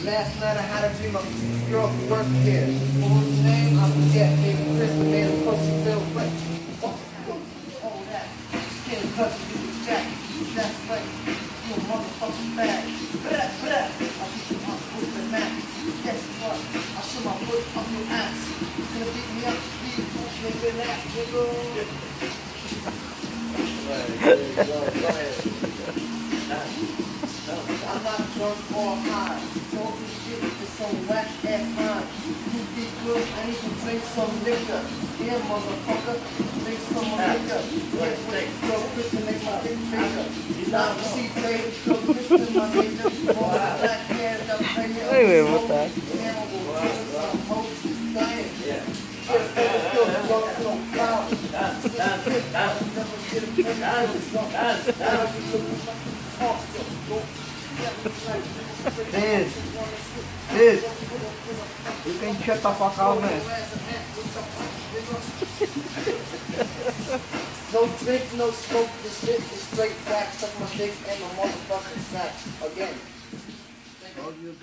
Last night I had a dream of a girl who worked here. What was her name? I forget. Maybe Krista made a pussy wet. Oh, oh, that. Skin cut you jack. That's right. You a motherfucking bag. Blah, blah. I beat you up with the mat. Guess what? I show my foot up your ass. You gonna beat me up? You, nigga, that, nigga. I'm not drunk or high. Talking shit is some whack ass line. You be good, I need to drink some liquor. Yeah, motherfucker, drink some liquor. Wait, wait, go Chris and make my dick bigger. Now you see, baby, go Chris and my nigga. All the black hair, the player. Ay, güey, puta. Camera will give us some hoes dying. Just go, go, go, go, go. Never get a penny, Now you looking like a monster. Go, This, this. You can shut the fuck up, man. No drink, no smoke, this shit is straight back, suck my dick and my motherfucking snack. Again. All you?